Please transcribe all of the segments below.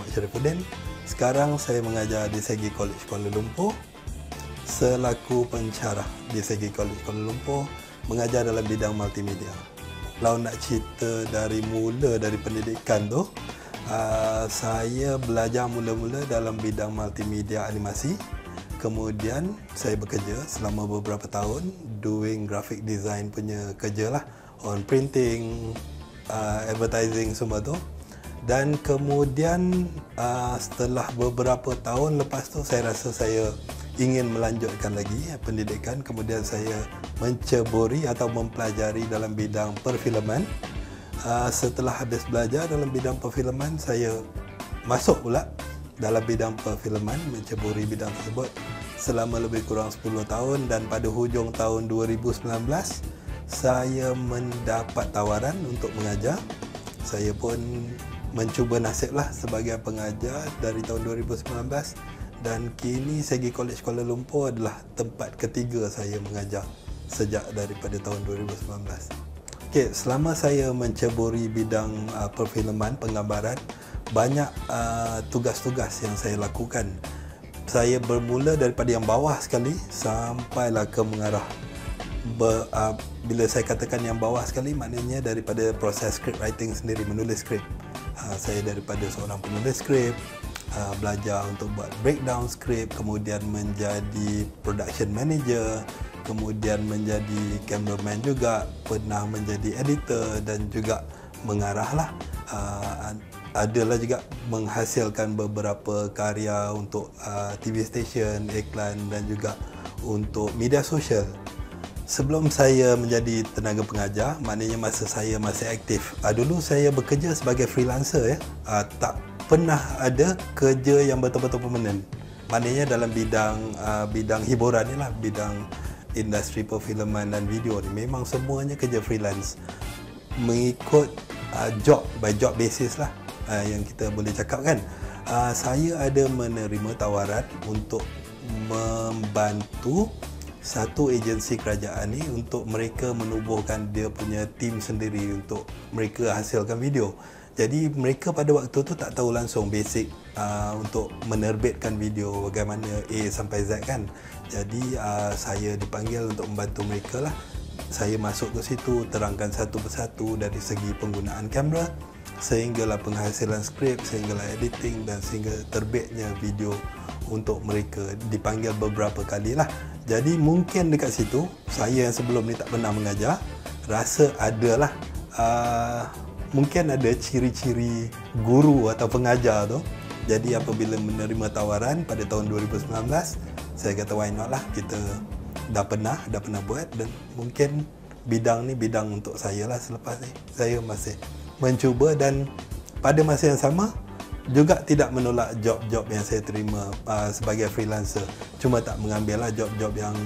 Muhammad Syarifuddin. Sekarang saya mengajar di Segi College Kuala Lumpur selaku pencarah di Segi College Kuala Lumpur mengajar dalam bidang multimedia. Kalau nak cerita dari mula dari pendidikan tu, uh, saya belajar mula-mula dalam bidang multimedia animasi. Kemudian saya bekerja selama beberapa tahun doing graphic design punya kerja lah on printing, uh, advertising semua tu. Dan kemudian uh, setelah beberapa tahun lepas tu saya rasa saya ingin melanjutkan lagi eh, pendidikan. Kemudian saya menceburi atau mempelajari dalam bidang perfilman. Uh, setelah habis belajar dalam bidang perfilman saya masuk pula dalam bidang perfilman menceburi bidang tersebut selama lebih kurang 10 tahun. Dan pada hujung tahun 2019 saya mendapat tawaran untuk mengajar. Saya pun mencuba nasiblah sebagai pengajar dari tahun 2019 dan kini Segi College Kuala Lumpur adalah tempat ketiga saya mengajar sejak daripada tahun 2019. Okey, selama saya menceburi bidang uh, perfilman, penggambaran, banyak uh, tugas-tugas yang saya lakukan. Saya bermula daripada yang bawah sekali sampailah ke mengarah Ber, uh, bila saya katakan yang bawah sekali maknanya daripada proses script writing sendiri menulis skrip. Uh, saya daripada seorang penulis skrip, uh, belajar untuk buat breakdown script, kemudian menjadi production manager, kemudian menjadi cameraman juga, pernah menjadi editor dan juga mengarahlah uh, adalah juga menghasilkan beberapa karya untuk uh, TV station, iklan dan juga untuk media sosial. Sebelum saya menjadi tenaga pengajar, maknanya masa saya masih aktif. Uh, dulu saya bekerja sebagai freelancer ya. Uh, tak pernah ada kerja yang betul-betul permanent. Maknanya dalam bidang uh, bidang hiburan ni lah, bidang industri perfilman dan video ni memang semuanya kerja freelance. Mengikut uh, job by job basis lah uh, yang kita boleh cakap kan. Uh, saya ada menerima tawaran untuk membantu satu agensi kerajaan ni untuk mereka menubuhkan dia punya tim sendiri untuk mereka hasilkan video. Jadi mereka pada waktu tu tak tahu langsung basic uh, untuk menerbitkan video bagaimana A sampai Z kan. Jadi uh, saya dipanggil untuk membantu mereka lah. Saya masuk ke situ terangkan satu persatu dari segi penggunaan kamera sehinggalah penghasilan skrip, sehinggalah editing dan sehingga terbitnya video untuk mereka dipanggil beberapa kali lah. Jadi mungkin dekat situ saya yang sebelum ni tak pernah mengajar rasa adalah uh, mungkin ada ciri-ciri guru atau pengajar tu. Jadi apabila menerima tawaran pada tahun 2019, saya kata why not lah kita dah pernah, dah pernah buat dan mungkin bidang ni bidang untuk saya lah selepas ni. Saya masih mencuba dan pada masa yang sama juga tidak menolak job-job yang saya terima uh, sebagai freelancer. Cuma tak mengambil lah job-job yang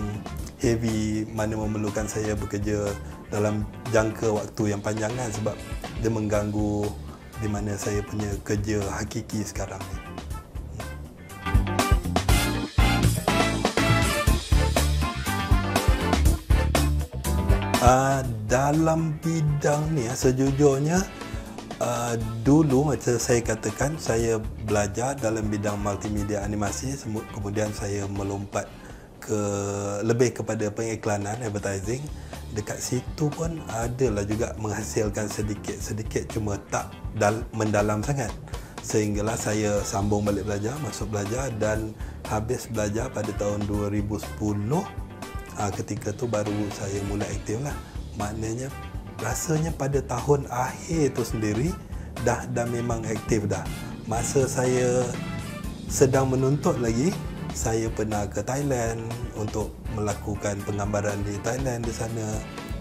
heavy mana memerlukan saya bekerja dalam jangka waktu yang panjang kan sebab dia mengganggu di mana saya punya kerja hakiki sekarang ni. Uh, dalam bidang ni uh, sejujurnya uh, dulu macam saya katakan saya belajar dalam bidang multimedia animasi kemudian saya melompat ke lebih kepada pengiklanan advertising. Dekat situ pun adalah juga menghasilkan sedikit-sedikit cuma tak dal- mendalam sangat. Sehinggalah saya sambung balik belajar masuk belajar dan habis belajar pada tahun 2010 ah, ketika tu baru saya mula aktif lah maknanya rasanya pada tahun akhir tu sendiri dah dah memang aktif dah masa saya sedang menuntut lagi saya pernah ke Thailand untuk melakukan penggambaran di Thailand di sana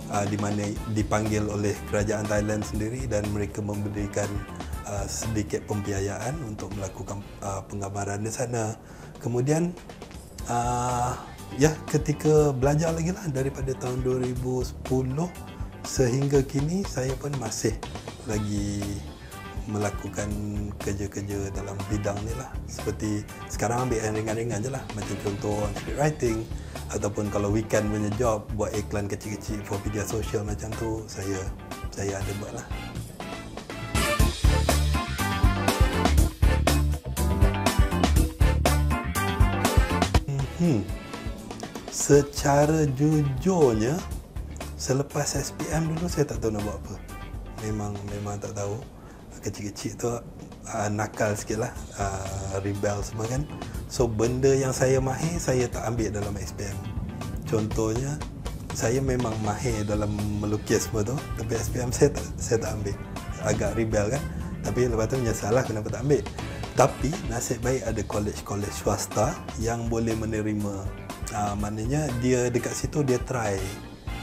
uh, di mana dipanggil oleh kerajaan Thailand sendiri dan mereka memberikan uh, sedikit pembiayaan untuk melakukan uh, penggambaran di sana. Kemudian uh, ya ketika belajar lagi lah daripada tahun 2010 sehingga kini saya pun masih lagi melakukan kerja-kerja dalam bidang ni lah. Seperti sekarang ambil yang ringan-ringan je lah. Macam contoh script writing ataupun kalau weekend punya job buat iklan kecil-kecil for media sosial macam tu saya saya ada buat lah. Hmm. Secara jujurnya, selepas SPM dulu saya tak tahu nak buat apa. Memang memang tak tahu. Kecil-kecil tu uh, nakal sikit lah. Uh, rebel semua kan. So benda yang saya mahir saya tak ambil dalam SPM contohnya saya memang mahir dalam melukis semua tu. Tapi SPM saya tak, saya tak ambil. Agak rebel kan. Tapi lepas tu menyesal lah kenapa tak ambil. Tapi nasib baik ada college-college swasta yang boleh menerima. Uh, maknanya dia dekat situ dia try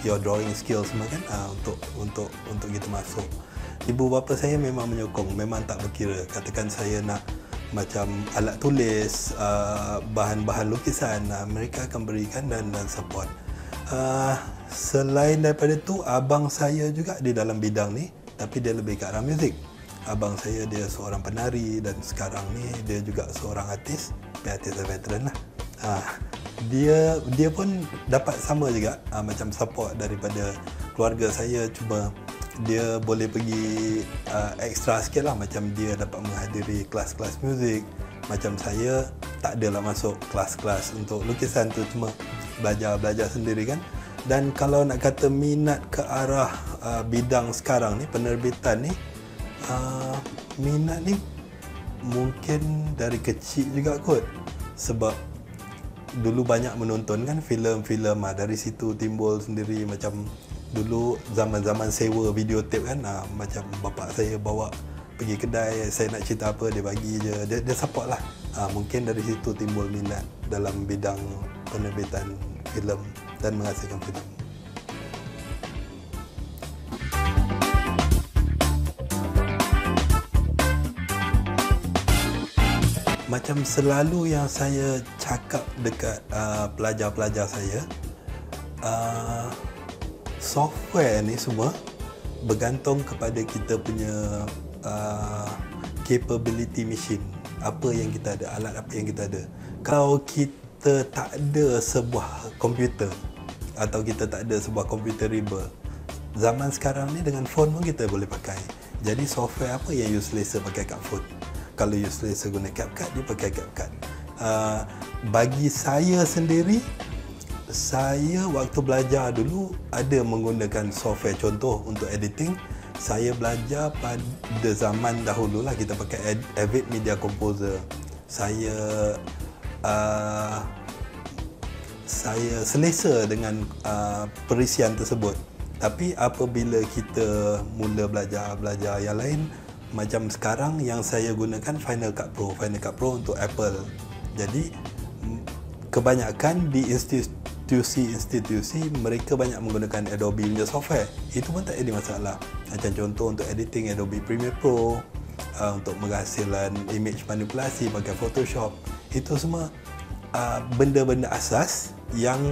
your drawing skills semua kan? Uh, untuk untuk untuk kita masuk. Ibu bapa saya memang menyokong memang tak berkira. Katakan saya nak macam alat tulis uh, bahan-bahan lukisan uh, mereka akan berikan dan dan support. Uh, selain daripada tu abang saya juga di dalam bidang ni tapi dia lebih ke arah muzik. Abang saya dia seorang penari dan sekarang ni dia juga seorang artis. Artis veteran lah. Uh, dia dia pun dapat sama juga uh, macam support daripada keluarga saya. Cuma dia boleh pergi uh, extra sikit lah. Macam dia dapat menghadiri kelas-kelas muzik. Macam saya tak adalah masuk kelas-kelas untuk lukisan tu. Cuma belajar-belajar sendiri kan. Dan kalau nak kata minat ke arah uh, bidang sekarang ni penerbitan ni uh, minat ni mungkin dari kecil juga kot. Sebab dulu banyak menonton kan filem-filem uh, dari situ timbul sendiri macam dulu zaman-zaman sewa videotape kan uh, macam bapak saya bawa pergi kedai saya nak cerita apa dia bagi je. Dia, dia support lah. Uh, mungkin dari situ timbul minat dalam bidang penerbitan filem dan menghasilkan filem macam selalu yang saya cakap dekat uh, pelajar-pelajar saya uh, software ni semua bergantung kepada kita punya uh, capability machine. Apa yang kita ada alat apa yang kita ada. Kalau kita tak ada sebuah komputer atau kita tak ada sebuah komputer riba zaman sekarang ni dengan phone pun kita boleh pakai. Jadi software apa yang use laser pakai kat phone kalau use laser guna CapCut dia pakai CapCut. Uh, bagi saya sendiri saya waktu belajar dulu ada menggunakan software contoh untuk editing. Saya belajar pada zaman dahulu lah kita pakai Avid Media Composer. Saya uh, saya selesa dengan uh, perisian tersebut. Tapi apabila kita mula belajar-belajar yang lain macam sekarang yang saya gunakan Final Cut Pro. Final Cut Pro untuk Apple. Jadi kebanyakan di institusi institusi-institusi mereka banyak menggunakan Adobe punya software. Itu pun tak ada masalah. Macam contoh untuk editing Adobe Premiere Pro uh, untuk menghasilkan image manipulasi pakai Photoshop. Itu semua uh, benda-benda asas yang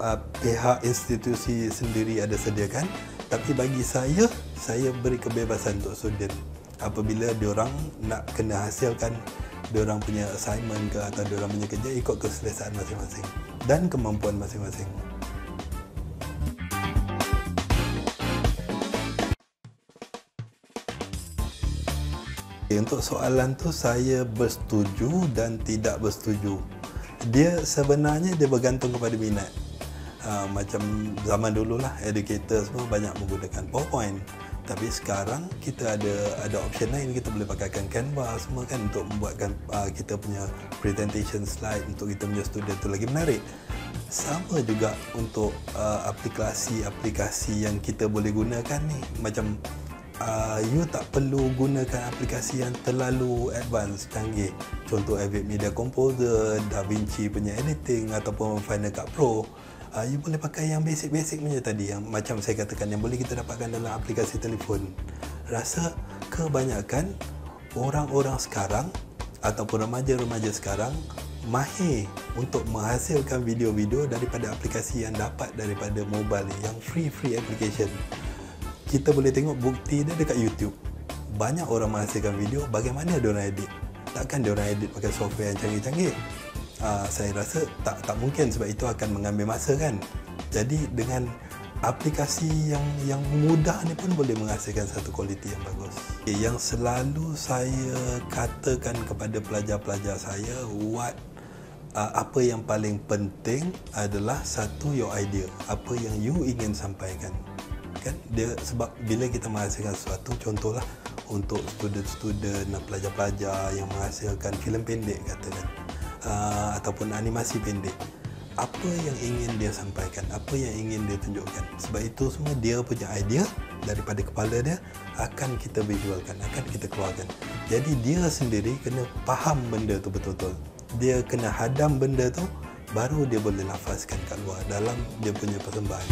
uh, pihak institusi sendiri ada sediakan. Tapi bagi saya saya beri kebebasan untuk student apabila diorang nak kena hasilkan diorang punya assignment ke atau diorang punya kerja ikut keselesaan masing-masing dan kemampuan masing-masing. Untuk soalan tu saya bersetuju dan tidak bersetuju. Dia sebenarnya dia bergantung kepada minat. Uh, macam zaman dulu lah educator semua banyak menggunakan PowerPoint tapi sekarang kita ada ada option lain. Kita boleh pakaikan Canva semua kan untuk membuatkan uh, kita punya presentation slide untuk kita punya student tu lagi menarik. Sama juga untuk uh, aplikasi-aplikasi yang kita boleh gunakan ni. Macam uh, you tak perlu gunakan aplikasi yang terlalu advance canggih. Contoh Avid Media Composer DaVinci punya editing ataupun Final Cut Pro uh, you boleh pakai yang basic-basic punya tadi yang macam saya katakan yang boleh kita dapatkan dalam aplikasi telefon. Rasa kebanyakan orang-orang sekarang ataupun remaja-remaja sekarang mahir untuk menghasilkan video-video daripada aplikasi yang dapat daripada mobile yang free-free application. Kita boleh tengok bukti dia dekat YouTube. Banyak orang menghasilkan video bagaimana dia orang edit? Takkan dia orang edit pakai software yang canggih-canggih uh, saya rasa tak tak mungkin sebab itu akan mengambil masa kan. Jadi dengan aplikasi yang yang mudah ni pun boleh menghasilkan satu kualiti yang bagus. Yang selalu saya katakan kepada pelajar-pelajar saya what uh, apa yang paling penting adalah satu your idea apa yang you ingin sampaikan kan dia sebab bila kita menghasilkan sesuatu contohlah untuk student-student dan pelajar-pelajar yang menghasilkan filem pendek katakan uh, ataupun animasi pendek apa yang ingin dia sampaikan apa yang ingin dia tunjukkan. Sebab itu semua dia punya idea daripada kepala dia akan kita visualkan akan kita keluarkan. Jadi dia sendiri kena faham benda tu betul-betul. Dia kena hadam benda tu baru dia boleh lafazkan kat luar dalam dia punya persembahan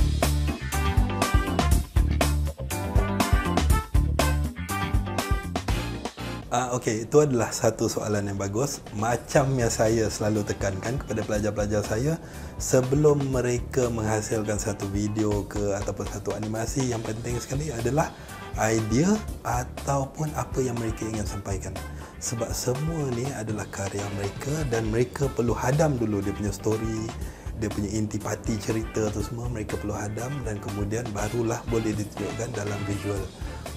Uh, Okey, itu adalah satu soalan yang bagus. Macam yang saya selalu tekankan kepada pelajar-pelajar saya, sebelum mereka menghasilkan satu video ke ataupun satu animasi, yang penting sekali adalah idea ataupun apa yang mereka ingin sampaikan. Sebab semua ni adalah karya mereka dan mereka perlu hadam dulu dia punya story, dia punya intipati cerita tu semua mereka perlu hadam dan kemudian barulah boleh ditunjukkan dalam visual.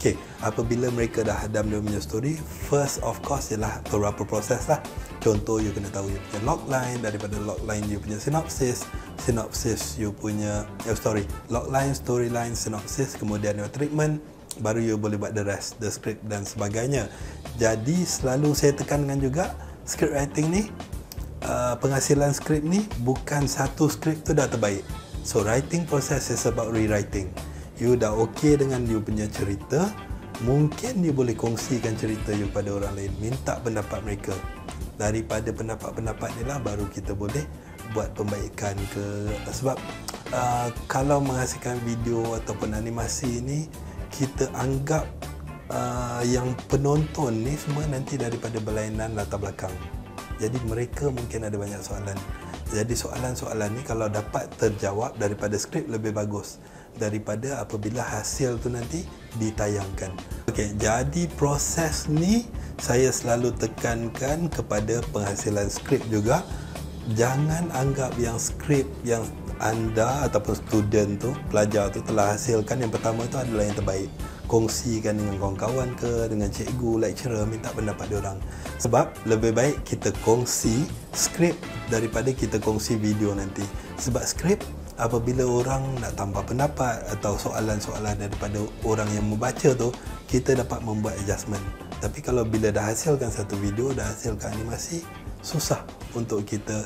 Okay, apabila mereka dah hadam dia punya story, first of course ialah beberapa proses lah. Contoh, you kena tahu you punya logline, daripada logline you punya synopsis, synopsis you punya your story, logline, storyline, synopsis, kemudian your treatment, baru you boleh buat the rest, the script dan sebagainya. Jadi selalu saya tekankan juga script writing ni, uh, penghasilan script ni bukan satu script tu dah terbaik. So writing process is about rewriting you dah okey dengan you punya cerita mungkin you boleh kongsikan cerita you pada orang lain. Minta pendapat mereka. Daripada pendapat-pendapat ni lah baru kita boleh buat pembaikan ke. Sebab uh, kalau menghasilkan video ataupun animasi ni kita anggap uh, yang penonton ni semua nanti daripada berlainan latar belakang. Jadi mereka mungkin ada banyak soalan. Jadi soalan-soalan ni kalau dapat terjawab daripada skrip lebih bagus daripada apabila hasil tu nanti ditayangkan. Okey, jadi proses ni saya selalu tekankan kepada penghasilan skrip juga. Jangan anggap yang skrip yang anda ataupun student tu, pelajar tu telah hasilkan yang pertama tu adalah yang terbaik. Kongsikan dengan kawan-kawan ke, dengan cikgu, lecturer, minta pendapat dia orang. Sebab lebih baik kita kongsi skrip daripada kita kongsi video nanti. Sebab skrip apabila orang nak tambah pendapat atau soalan-soalan daripada orang yang membaca tu kita dapat membuat adjustment. Tapi kalau bila dah hasilkan satu video dah hasilkan animasi susah untuk kita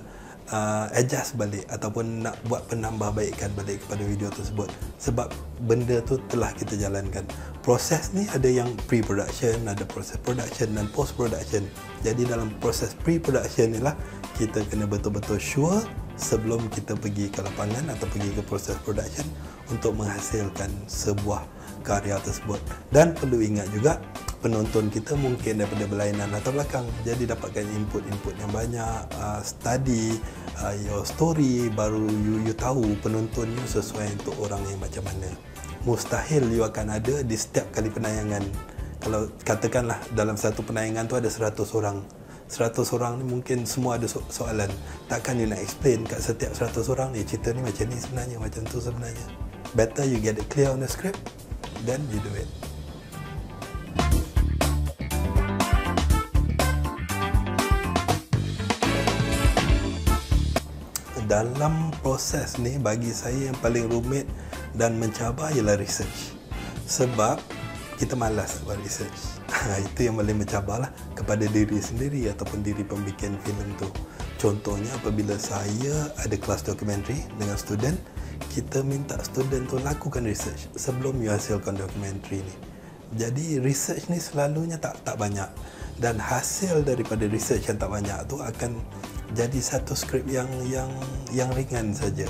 uh, adjust balik ataupun nak buat penambahbaikan balik kepada video tersebut. Sebab benda tu telah kita jalankan proses ni ada yang pre-production ada proses production dan post-production. Jadi dalam proses pre-production ni lah kita kena betul-betul sure sebelum kita pergi ke lapangan atau pergi ke proses production untuk menghasilkan sebuah karya tersebut. Dan perlu ingat juga penonton kita mungkin daripada berlainan latar belakang. Jadi dapatkan input-input yang banyak uh, study uh, your story baru you, you tahu penonton you sesuai untuk orang yang macam mana mustahil you akan ada di setiap kali penayangan. Kalau katakanlah dalam satu penayangan tu ada 100 orang. 100 orang ni mungkin semua ada so- soalan. Takkan you nak explain kat setiap 100 orang ni cerita ni macam ni sebenarnya macam tu sebenarnya. Better you get it clear on the script then you do it. Dalam proses ni bagi saya yang paling rumit dan mencabar ialah research. Sebab kita malas buat research. Itu yang paling mencabar lah kepada diri sendiri ataupun diri pembikin filem tu. Contohnya apabila saya ada kelas dokumentari dengan student kita minta student tu lakukan research sebelum you hasilkan dokumentari ni. Jadi research ni selalunya tak tak banyak. Dan hasil daripada research yang tak banyak tu akan jadi satu skrip yang yang yang ringan saja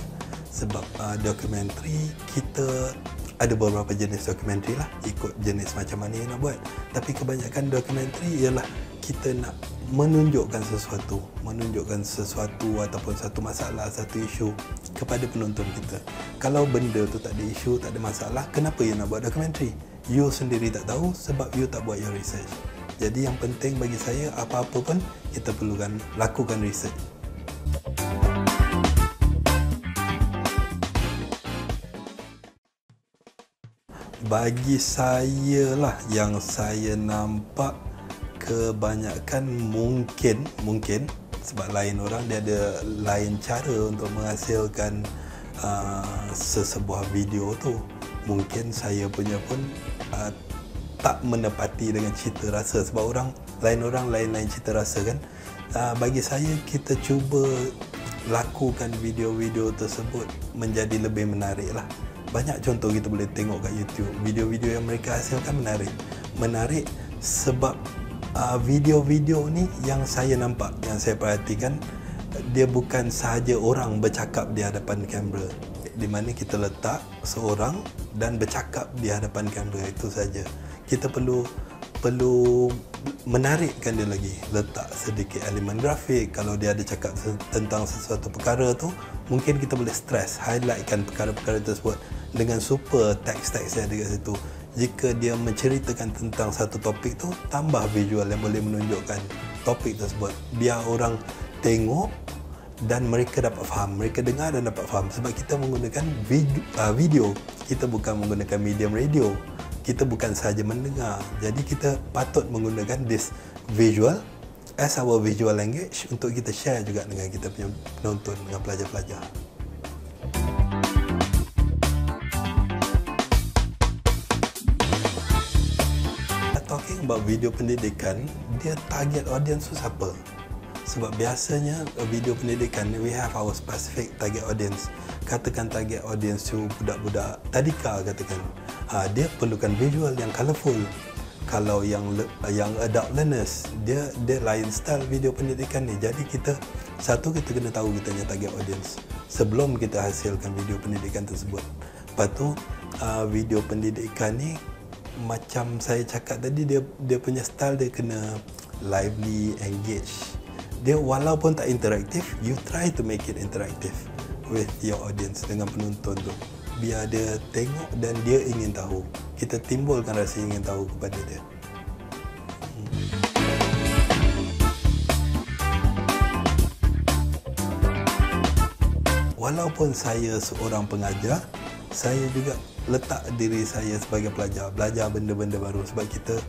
sebab uh, dokumentari kita ada beberapa jenis dokumentari lah. Ikut jenis macam mana yang nak buat. Tapi kebanyakan dokumentari ialah kita nak menunjukkan sesuatu. Menunjukkan sesuatu ataupun satu masalah satu isu kepada penonton kita. Kalau benda tu tak ada isu tak ada masalah kenapa you nak buat dokumentari? You sendiri tak tahu sebab you tak buat your research. Jadi yang penting bagi saya apa-apa pun kita perlukan lakukan research bagi saya lah yang saya nampak kebanyakan mungkin mungkin sebab lain orang dia ada lain cara untuk menghasilkan uh, sesebuah video tu. Mungkin saya punya pun uh, tak menepati dengan cita rasa sebab orang lain orang lain-lain cita rasa kan. Uh, bagi saya kita cuba lakukan video-video tersebut menjadi lebih menarik lah banyak contoh kita boleh tengok kat YouTube. Video-video yang mereka hasilkan menarik. Menarik sebab uh, video-video ni yang saya nampak yang saya perhatikan dia bukan sahaja orang bercakap di hadapan kamera. Di mana kita letak seorang dan bercakap di hadapan kamera itu saja. Kita perlu perlu menarikkan dia lagi. Letak sedikit elemen grafik. Kalau dia ada cakap tentang sesuatu perkara tu mungkin kita boleh stress highlightkan perkara-perkara tersebut dengan super teks-teks yang ada kat situ jika dia menceritakan tentang satu topik tu tambah visual yang boleh menunjukkan topik tersebut biar orang tengok dan mereka dapat faham mereka dengar dan dapat faham sebab kita menggunakan video, video. kita bukan menggunakan medium radio kita bukan sahaja mendengar. Jadi kita patut menggunakan this visual as our visual language untuk kita share juga dengan kita punya penonton dengan pelajar-pelajar. About video pendidikan, dia target audience tu siapa? Sebab biasanya video pendidikan we have our specific target audience. Katakan target audience tu budak-budak tadika katakan uh, dia perlukan visual yang colourful kalau yang yang adult learners dia dia lain style video pendidikan ni jadi kita satu kita kena tahu kita punya target audience sebelum kita hasilkan video pendidikan tersebut lepas tu uh, video pendidikan ni macam saya cakap tadi dia dia punya style dia kena lively engage dia walaupun tak interaktif you try to make it interactive with your audience dengan penonton tu. Biar dia tengok dan dia ingin tahu. Kita timbulkan rasa ingin tahu kepada dia. Hmm. walaupun saya seorang pengajar saya juga letak diri saya sebagai pelajar belajar benda-benda baru sebab kita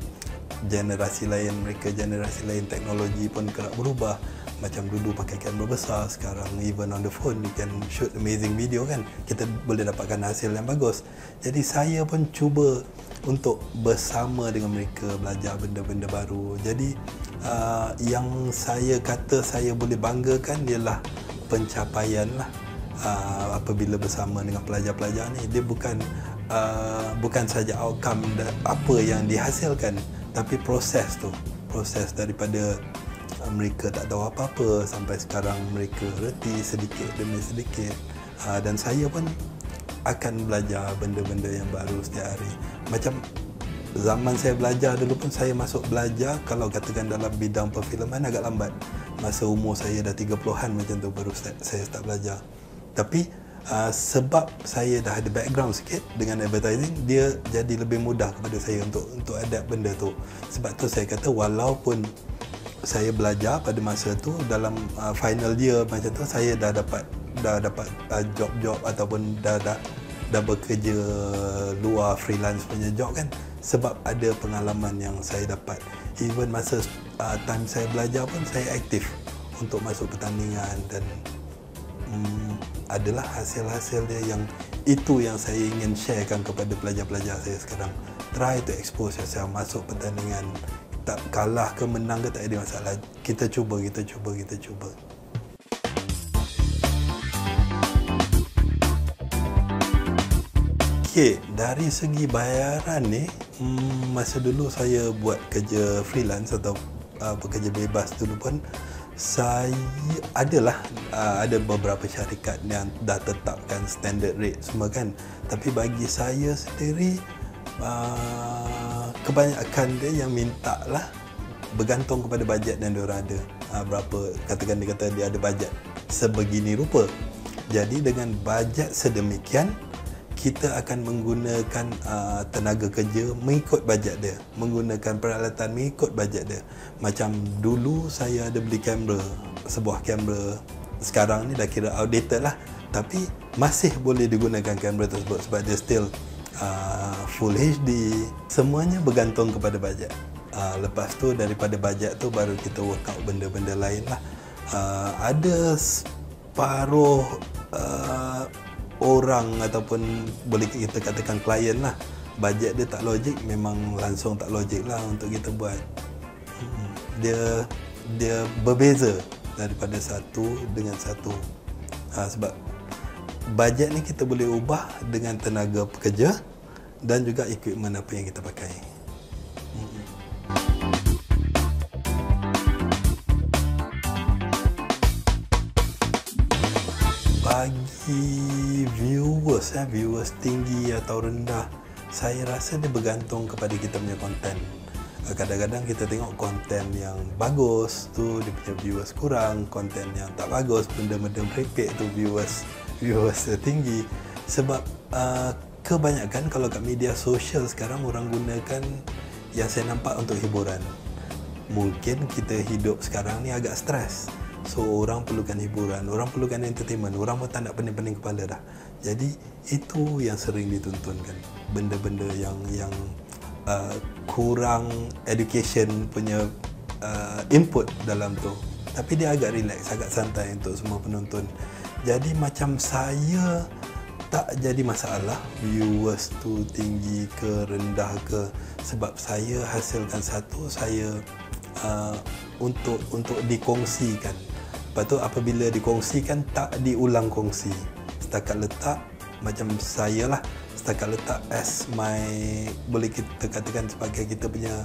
generasi lain mereka generasi lain teknologi pun kerap berubah. Macam dulu pakai kamera besar sekarang even on the phone you can shoot amazing video kan? Kita boleh dapatkan hasil yang bagus. Jadi saya pun cuba untuk bersama dengan mereka belajar benda-benda baru. Jadi uh, yang saya kata saya boleh banggakan ialah pencapaian lah uh, apabila bersama dengan pelajar-pelajar ni dia bukan uh, bukan saja outcome apa yang dihasilkan tapi proses tu. Proses daripada mereka tak tahu apa-apa sampai sekarang mereka reti sedikit demi sedikit. Uh, dan saya pun akan belajar benda-benda yang baru setiap hari. Macam zaman saya belajar dulu pun saya masuk belajar kalau katakan dalam bidang perfilman agak lambat. Masa umur saya dah 30-an macam tu baru saya start belajar tapi uh, sebab saya dah ada background sikit dengan advertising dia jadi lebih mudah kepada saya untuk untuk adapt benda tu. Sebab tu saya kata walaupun saya belajar pada masa tu dalam uh, final year macam tu saya dah dapat dah dapat uh, job-job ataupun dah dah dah bekerja luar freelance punya job kan sebab ada pengalaman yang saya dapat. Even masa uh, time saya belajar pun saya aktif untuk masuk pertandingan dan um, adalah hasil-hasil dia yang itu yang saya ingin sharekan kepada pelajar-pelajar saya sekarang. Try to expose yourself masuk pertandingan. Tak kalah ke menang ke tak ada masalah. Kita cuba kita cuba kita cuba. Okay, dari segi bayaran ni hmm, masa dulu saya buat kerja freelance atau uh, bekerja bebas dulu pun saya adalah uh, ada beberapa syarikat yang dah tetapkan standard rate semua kan. Tapi bagi saya sendiri uh, kebanyakan dia yang minta lah bergantung kepada bajet yang diorang ada. Uh, berapa katakan dia kata dia ada bajet sebegini rupa. Jadi dengan bajet sedemikian kita akan menggunakan uh, tenaga kerja mengikut bajet dia. Menggunakan peralatan mengikut bajet dia. Macam dulu saya ada beli kamera sebuah kamera. Sekarang ni dah kira outdated lah. Tapi masih boleh digunakan kamera tersebut sebab dia still uh, full HD semuanya bergantung kepada bajet. Uh, lepas tu daripada bajet tu baru kita work out benda-benda lain lah. Uh, ada separuh uh, orang ataupun boleh kita katakan klien lah. Bajet dia tak logik memang langsung tak logik lah untuk kita buat. Hmm, dia dia berbeza daripada satu dengan satu. Uh, sebab bajet ni kita boleh ubah dengan tenaga pekerja dan juga equipment apa yang kita pakai eh, viewers tinggi atau rendah? Saya rasa dia bergantung kepada kita punya konten eh, kadang-kadang kita tengok konten yang bagus tu dia punya viewers kurang. Konten yang tak bagus benda-benda merepek tu viewers viewers tinggi. Sebab uh, kebanyakan kalau kat media sosial sekarang orang gunakan yang saya nampak untuk hiburan. Mungkin kita hidup sekarang ni agak stres. So orang perlukan hiburan, orang perlukan entertainment, orang pun tak nak pening-pening kepala dah. Jadi itu yang sering ditontonkan. Benda-benda yang yang uh, kurang education punya uh, input dalam tu. Tapi dia agak relax, agak santai untuk semua penonton. Jadi macam saya tak jadi masalah viewers tu tinggi ke rendah ke sebab saya hasilkan satu saya uh, untuk untuk dikongsikan Lepas tu apabila dikongsikan tak diulang kongsi. Setakat letak macam saya lah setakat letak as my boleh kita katakan sebagai kita punya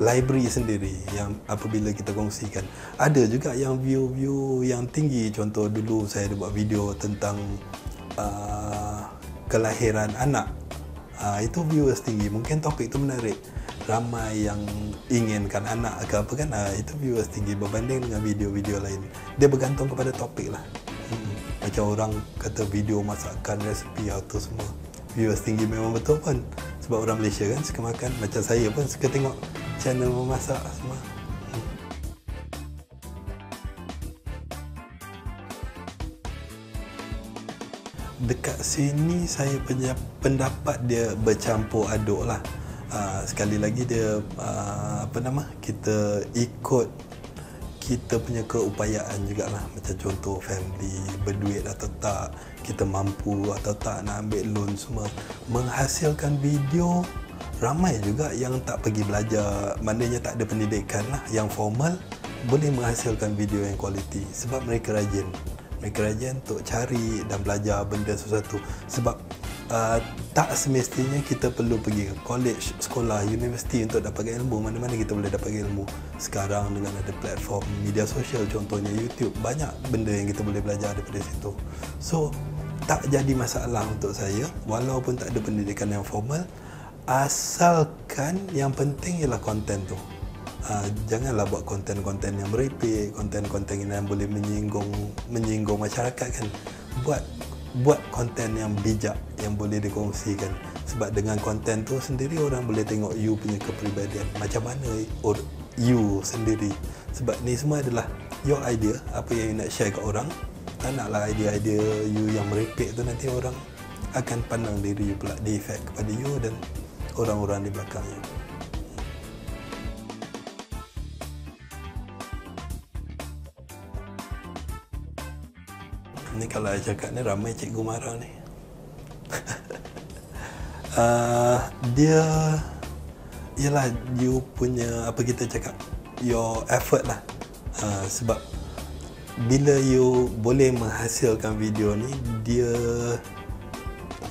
library sendiri yang apabila kita kongsikan. Ada juga yang view-view yang tinggi. Contoh dulu saya ada buat video tentang uh, kelahiran anak. Uh, itu viewers tinggi. Mungkin topik itu menarik ramai yang inginkan anak ke apa kan uh, itu viewers tinggi berbanding dengan video-video lain dia bergantung kepada topik lah. Macam orang kata video masakan resipi atau semua. Viewers tinggi memang betul pun. Sebab orang Malaysia kan suka makan. Macam saya pun suka tengok channel memasak semua. Dekat sini saya punya pendapat dia bercampur aduk lah. Uh, sekali lagi dia uh, apa nama? Kita ikut kita punya keupayaan juga lah macam contoh family berduit atau tak kita mampu atau tak nak ambil loan semua. Menghasilkan video ramai juga yang tak pergi belajar. Maknanya tak ada pendidikan lah. Yang formal boleh menghasilkan video yang kualiti sebab mereka rajin. Mereka rajin untuk cari dan belajar benda sesuatu. Sebab uh, tak semestinya kita perlu pergi ke college, sekolah, universiti untuk dapatkan ilmu. Mana-mana kita boleh dapatkan ilmu. Sekarang dengan ada platform media sosial contohnya YouTube, banyak benda yang kita boleh belajar daripada situ. So, tak jadi masalah untuk saya walaupun tak ada pendidikan yang formal asalkan yang penting ialah konten tu. Uh, janganlah buat konten-konten yang merepek, konten-konten yang boleh menyinggung menyinggung masyarakat kan. Buat buat konten yang bijak yang boleh dikongsikan. Sebab dengan konten tu sendiri orang boleh tengok you punya kepribadian. Macam mana or you sendiri. Sebab ni semua adalah your idea apa yang you nak share ke orang. Tak naklah idea-idea you yang merepek tu nanti orang akan pandang diri you pula. Di efek kepada you dan orang-orang di belakang you Ni kalau saya cakap ni ramai cikgu marah ni. uh, dia ialah you punya apa kita cakap your effort lah. Uh, sebab bila you boleh menghasilkan video ni dia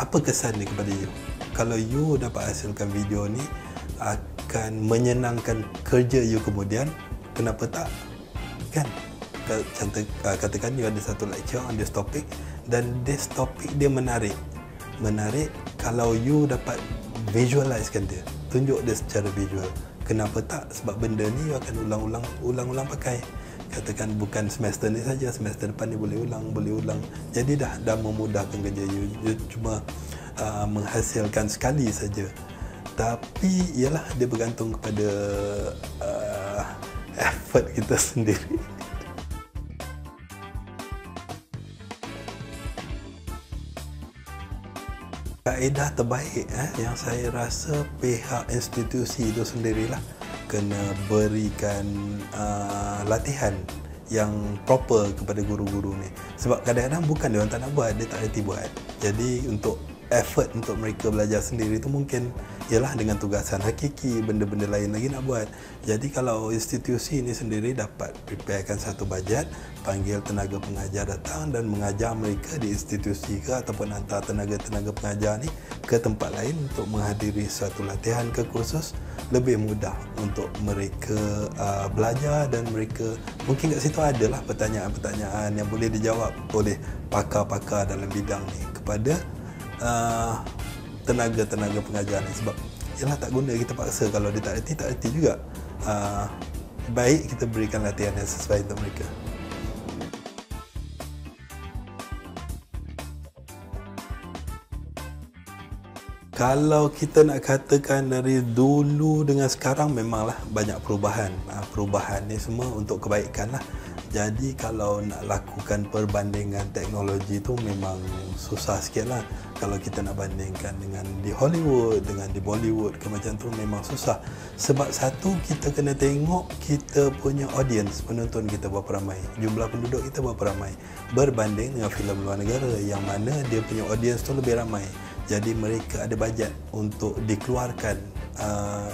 apa kesan dia kepada you? Kalau you dapat hasilkan video ni akan menyenangkan kerja you kemudian kenapa tak? Kan? Uh, katakan you ada satu lecture on this topic dan this topic dia menarik. Menarik kalau you dapat visualizekan dia. Tunjuk dia secara visual. Kenapa tak? Sebab benda ni you akan ulang-ulang ulang-ulang pakai. Katakan bukan semester ni saja semester depan ni boleh ulang boleh ulang. Jadi dah dah memudahkan kerja you, you cuma uh, menghasilkan sekali saja. Tapi ialah dia bergantung kepada uh, effort kita sendiri kaedah terbaik eh, yang saya rasa pihak institusi itu sendirilah kena berikan uh, latihan yang proper kepada guru-guru ni. Sebab kadang-kadang bukan dia orang tak nak buat dia tak reti buat. Jadi untuk effort untuk mereka belajar sendiri tu mungkin ialah dengan tugasan hakiki benda-benda lain lagi nak buat. Jadi kalau institusi ini sendiri dapat preparekan satu bajet panggil tenaga pengajar datang dan mengajar mereka di institusi ke ataupun hantar tenaga-tenaga pengajar ni ke tempat lain untuk menghadiri suatu latihan ke kursus lebih mudah untuk mereka uh, belajar dan mereka mungkin kat situ adalah pertanyaan-pertanyaan yang boleh dijawab oleh pakar-pakar dalam bidang ni. Kepada uh, tenaga-tenaga pengajar ni sebab ialah tak guna kita paksa kalau dia tak reti tak reti juga uh, baik kita berikan latihan yang sesuai untuk mereka Kalau kita nak katakan dari dulu dengan sekarang memanglah banyak perubahan. Ah, perubahan ni semua untuk kebaikan lah. Jadi kalau nak lakukan perbandingan teknologi tu memang susah sikit lah. Kalau kita nak bandingkan dengan di Hollywood, dengan di Bollywood ke macam tu memang susah. Sebab satu kita kena tengok kita punya audience, penonton kita berapa ramai. Jumlah penduduk kita berapa ramai. Berbanding dengan filem luar negara yang mana dia punya audience tu lebih ramai jadi mereka ada bajet untuk dikeluarkan uh,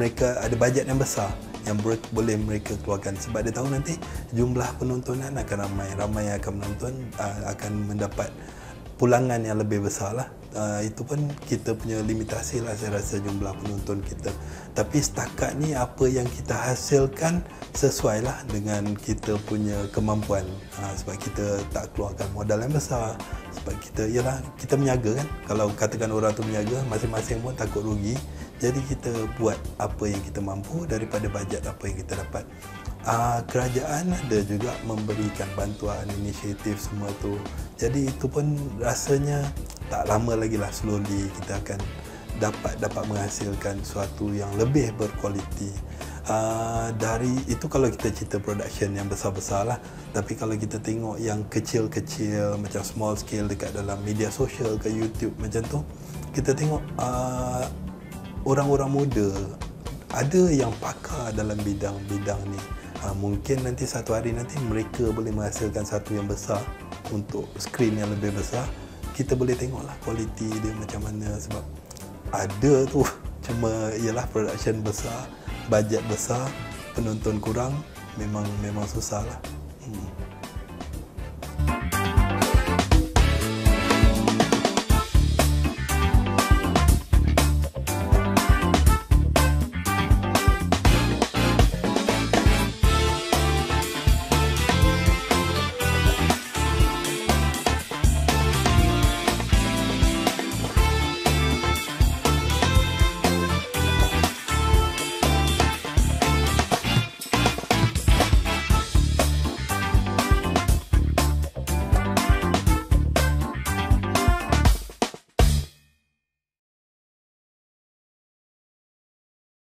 mereka ada bajet yang besar yang boleh mereka keluarkan sebab dia tahu nanti jumlah penontonan akan ramai ramai yang akan menonton uh, akan mendapat pulangan yang lebih besar lah. Uh, itu pun kita punya limitasi lah saya rasa jumlah penonton kita. Tapi setakat ni apa yang kita hasilkan sesuai lah dengan kita punya kemampuan. Uh, sebab kita tak keluarkan modal yang besar. Sebab kita ialah kita menyaga kan. Kalau katakan orang tu menyaga masing-masing pun takut rugi. Jadi kita buat apa yang kita mampu daripada bajet apa yang kita dapat uh, kerajaan ada juga memberikan bantuan inisiatif semua tu. Jadi itu pun rasanya tak lama lagi lah slowly kita akan dapat dapat menghasilkan sesuatu yang lebih berkualiti. Uh, dari itu kalau kita cerita production yang besar-besar lah. Tapi kalau kita tengok yang kecil-kecil macam small scale dekat dalam media sosial ke YouTube macam tu kita tengok uh, orang-orang muda ada yang pakar dalam bidang-bidang ni uh, mungkin nanti satu hari nanti mereka boleh menghasilkan satu yang besar untuk screen yang lebih besar. Kita boleh tengok lah kualiti dia macam mana sebab ada tu. Cuma ialah production besar bajet besar penonton kurang memang memang susah lah hmm.